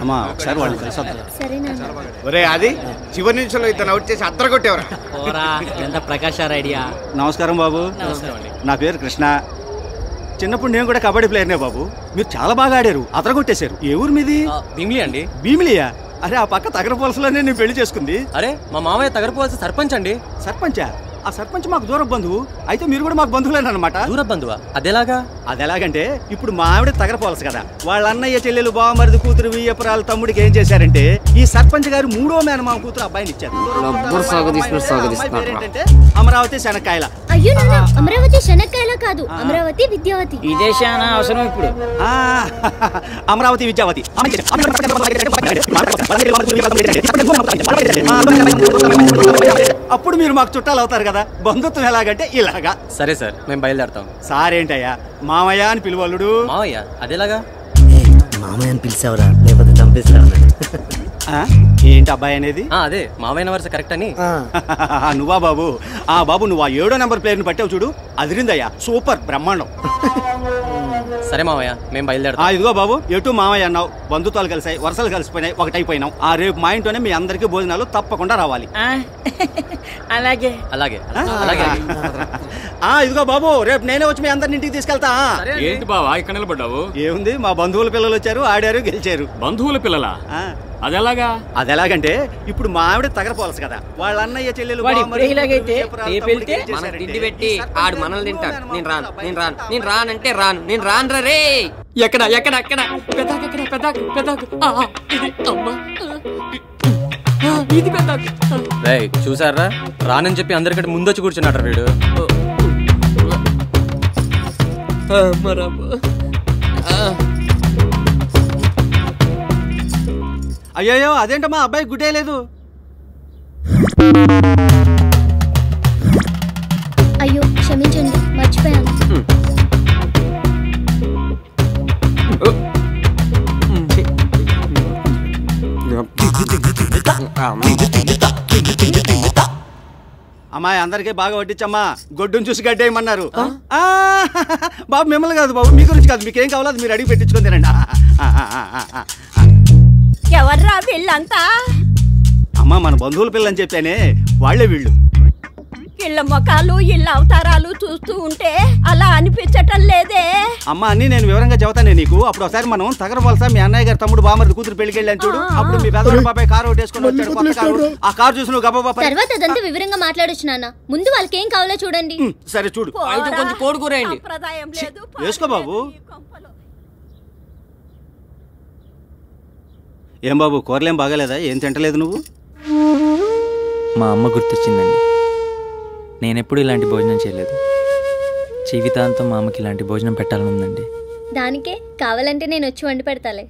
అమ్మా ఒకసారి వాళ్ళు కలిసి వద్దాం. సరేనా ఒరే అది చివరి నిమిషంలో ఇతను అవుట్ చేసి అద్దరు కొట్టేవరా పోరా ఎంత ప్రకాశార్ ఐడియా. నమస్కారం బాబు. నా పేరు కృష్ణ. చిన్నప్పుడు నేను కూడా కబడ్డీ ప్లేయర్నే బాబు. మీరు చాలా బాగా ఆడారు. అతర కొట్టేశారు ఏ ఊరు మీది? భీమిలి అండి. భీమిలియా? అరే ఆ పక్క తగర పోలసలోనే నేను పెళ్ళి చేసుకుంది. అరే మా మామయ్య తగరపోవాల్సిన సర్పంచ్ అండి. సర్పంచా? ఆ సర్పంచ్ మాకు దూర బంధువు అయితే మీరు కూడా మాకు బంధువులేనమాట దూర బంధువా అదేలాగా అది ఎలాగంటే ఇప్పుడు మా ఆవిడ తగరపోలసు కదా వాళ్ళ అన్నయ్య చెల్లెలు బావమరిది కూతురు వియ్యపురాల తమ్ముడికి ఏం చేశారంటే ఈ సర్పంచ్ గారు మూడో మేనమామ కూతురు అబ్బాయిని ఇచ్చారు. పేరేంటంటే అమరావతి శనక్కాయల అయ్యో అమరావతి శనక్కాయల కాదు అమరావతి విద్యావతి ఇదే శానా అవసరం ఇప్పుడు ఆ, అమరావతి విద్యావతి అప్పుడు మీరు మాకు చుట్టాలు అవుతారు కదా? బంధుత్వం ఎలాగంటే ఇలాగా. సరే సార్ మేము బయలుదేరతాం. సారేంటయ్యా? మామయ్య అని పిలువలుడు మామయ్య అదేలాగా? మామయ్య అని పిలిచావురా లేకపోతే చంపేస్తా ఆ, ఏంటి అబ్బాయి అనేది? ఆ, అదే మామయ్య వరుస కరెక్ట్ అని. నువ్వా బాబు? ఆ బాబు నువ్వు ఆ ఏడో నెంబర్ ప్లేయర్ని పట్టావు చూడు. అదిరిందయ్యా సూపర్ బ్రహ్మాండం. సరే మామయ్య మేము ఆ బయలుదేరతాం ఇదిగో బాబు ఎటు మామయ్య అన్నావు? బంధుత్వాలు కలిసాయి వరుసలు కలిసిపోయినాయి ఒకటైపోయినాం. ఆ రేపు మా ఇంట్లోనే మీ అందరికీ భోజనాలు తప్పకుండా రావాలి. అలాగే. అలాగే అలాగే. ఆ ఇదిగో బాబు రేపు నేనే వచ్చి మీ అందరిని ఇంటికి తీసుకెళ్తా. ఏంటి బావా ఇక్కడ నిలబడ్డావు? ఏముంది మా బంధువుల పిల్లలు వచ్చారు ఆడారు గెలిచారు. బంధువుల పిల్లలా? అదెలాగా? అది ఎలాగంటే ఇప్పుడు మా ఆవిడ తగరపోలసు కదా. వాళ్ళ అన్నయ్య చెల్లెలు తిండి పెట్టి ఆడు మనల్ని తింటాడు. నేను రాను నేను రాను నేను రానంటే రాను. నేను రాను రే! ఎక్కడ ఎక్కడ ఎక్కడ? పెద్దాకు ఎక్కడ పెద్దాకు పెద్దాకు ఆ, ఆ, ఇది అమ్మా. ఇది పెద్దాకు చూసారా? రానని చెప్పి అందరికంటే ముందొచ్చి కూర్చున్నాడు వీడు. అయ్యయ్యో అదేంటమ్మా అబ్బాయి గుడ్డే లేదు అయ్యో క్షమించండి మర్చిపోయాను అమ్మాయి అందరికీ బాగా వడ్డించమ్మా గొడ్డును చూసి గడ్డేయమన్నారు ఆ, బాబు మిమ్మల్ని కాదు బాబు మీ గురించి కాదు మీకేం కావాలో అది మీరు అడిగి పెట్టించుకొని తినండి. ఆ, ఆ, ఆ, ఆ, ఆ. ఎవర్రా వీళ్ళంతా? అమ్మా మన బంధువుల పిల్లని చెప్పానే వాళ్ళే. వీళ్ళు ఇళ్ళ ముఖాలు ఇళ్ళ అవతారాలు చూస్తూ ఉంటే అలా అనిపించటం లేదే. అమ్మ అన్ని నేను వివరంగా చెబుతానే నీకు. అప్పుడు ఒకసారి మనం తగరవలస మీ అన్నయ్య గారి తమ్ముడు బామర్ది కూతురు పెళ్ళికి వెళ్ళాను చూడు. అప్పుడు మీ పెద్ద బాబాయ్ కారు ఒకటేసుకొని వచ్చాడు కొత్త కారు. ఆ కారు చూసి నువ్వు తర్వాత అదంతా వివరంగా మాట్లాడొచ్చు నాన్న. ముందు వాళ్ళకి ఏం కావాలో చూడండి. సరే చూడు. అయితే కొంచెం కోడుకూరేయండి సంప్రదాయం లేదు వేసుకో బాబు. ఏం బాబు కూరలేం బాగాలేదా? ఏం తింటలేదు నువ్వు? మా అమ్మ గుర్తొచ్చిందండి. నేనెప్పుడు ఇలాంటి భోజనం చేయలేదు. జీవితాంతం మా అమ్మకి ఇలాంటి భోజనం పెట్టాలని ఉందండి. దానికే కావాలంటే నేను వచ్చి వండి పెడతాలే.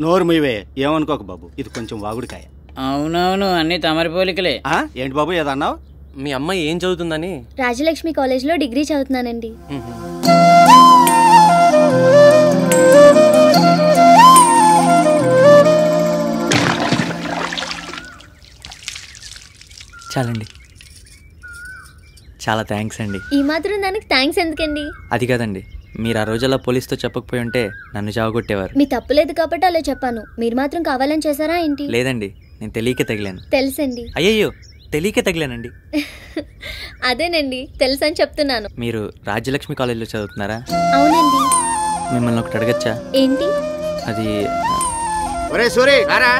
నోరు మీవే ఏమనుకోక బాబు ఇది కొంచెం వాగుడికాయ. అవునవును అన్ని తమరి పోలికలే. ఆ? ఏంటి బాబు ఏదన్నావు? మీ అమ్మాయి ఏం చదువుతుందని? రాజలక్ష్మి కాలేజ్లో డిగ్రీ చదువుతున్నానండి. చాలండి. చాలా థ్యాంక్స్ అండి. ఈ మాత్రం దానికి థ్యాంక్స్ ఎందుకండి? అది కాదండి. మీరు ఆ రోజుల్లో పోలీస్తో చెప్పకపోయి ఉంటే నన్ను చావగొట్టేవారు మీ తప్పు లేదు కాబట్టి అలా చెప్పాను. మీరు మాత్రం కావాలని చేశారా ఏంటి? లేదండి నేను తెలియక తగిలాను. తెలుసండి. అయ్యయ్యో తెలియక తగిలానండి. అదేనండి తెలుసని చెప్తున్నాను. మీరు రాజ్యలక్ష్మి కాలేజీలో చదువుతున్నారా? అవునండి. మిమ్మల్ని ఒకటి అడగచ్చా? ఏంటి? అది ఒరే సూరి రారా?